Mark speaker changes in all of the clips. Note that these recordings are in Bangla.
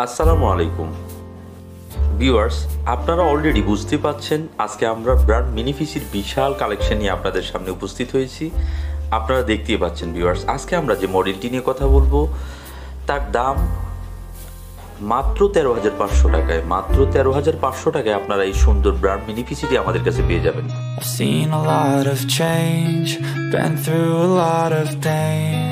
Speaker 1: আসসালামু আলাইকুম। ভিউয়ার্স আপনারা অলরেডি বুঝতে পাচ্ছেন আজকে আমরা ব্র্যান্ড মিনিফিসির বিশাল কালেকশন নিয়ে আপনাদের সামনে উপস্থিত হয়েছি। আপনারা দেখতেই পাচ্ছেন ভিউয়ার্স আজকে আমরা যে মডেলটি নিয়ে কথা বলব তার দাম মাত্র তেরো হাজার পাঁচশো টাকায় মাত্র তেরো হাজার পাঁচশো টাকায় আপনারা এই সুন্দর ব্র্যান্ড মিনিফিসিটি আমাদের কাছে পেয়ে যাবেন।
Speaker 2: I've seen a lot of change, been through a lot of pain.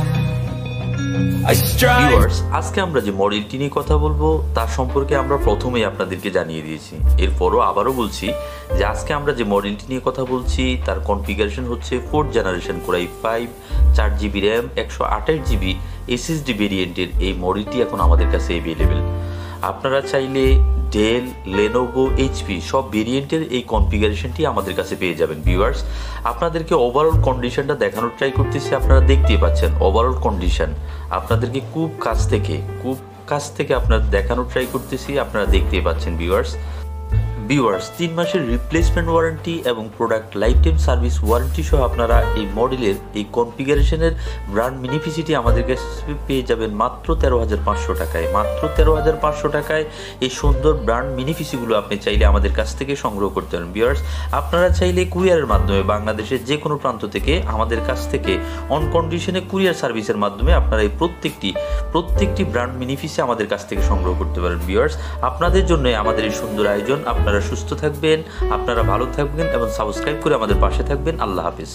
Speaker 1: Viewers আজকে আমরা যে মডেলটি নিয়ে কথা বলব, তার সম্পর্কে আমরা প্রথমেই আপনাদেরকে জানিয়ে দিয়েছি। এরপরও আবারও বলছি যে আজকে আমরা যে মডেলটি নিয়ে কথা বলছি, তার কনফিগারেশন হচ্ছে fourth generation core i five চার জিবি র্যাম একশো আঠাশ জিবি এসএসডি ভেরিয়েন্টের এই মডেলটি এখন আমাদের কাছে অ্যাভেলেবেল আপনারা চাইলে ডেল লেনোভো এইচপি সব ভেরিয়েন্টের এই কনফিগারেশনটি আমাদের কাছে পেয়ে যাবেন ভিউয়ার্স আপনাদেরকে ওভারঅল কন্ডিশনটা দেখানোর ট্রাই করতেছি, আপনারা দেখতেই পাচ্ছেন ওভারঅল কন্ডিশন আপনাদেরকে খুব কাছ থেকে, খুব কাছ থেকে আপনার দেখানোর ট্রাই করতেছি, আপনারা দেখতেই পাচ্ছেন ভিউয়ার্স ভিউয়ার্স তিন মাসের রিপ্লেসমেন্ট ওয়ারেন্টি এবং product lifetime service warranty সহ আপনারা এই মডেলের এই কনফিগারেশনের ব্র্যান্ড মিনিফিসিটি আমাদের কাছে পেয়ে যাবেন মাত্র তেরো হাজার পাঁচশো টাকায়। মাত্র তেরো হাজার পাঁচশো টাকায় এই সুন্দর ব্র্যান্ড মিনিফিসিগুলো আপনি চাইলে আমাদের কাছ থেকে সংগ্রহ করতে পারেন। ভিউয়ার্স আপনারা চাইলে কুরিয়ারের মাধ্যমে বাংলাদেশের যে কোনো প্রান্ত থেকে আমাদের কাছ থেকে অনকন্ডিশনে কুরিয়ার সার্ভিসের মাধ্যমে আপনারা এই প্রত্যেকটি প্রত্যেকটি ব্র্যান্ড মিনিফিসে আমাদের কাছ থেকে সংগ্রহ করতে পারেন ভিউয়ার্স আপনাদের জন্য আমাদের এই সুন্দর আয়োজন। আপনারা সুস্থ থাকবেন, আপনারা ভালো থাকবেন এবং সাবস্ক্রাইব করে আমাদের পাশে থাকবেন। আল্লাহ হাফিজ।